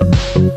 Bye.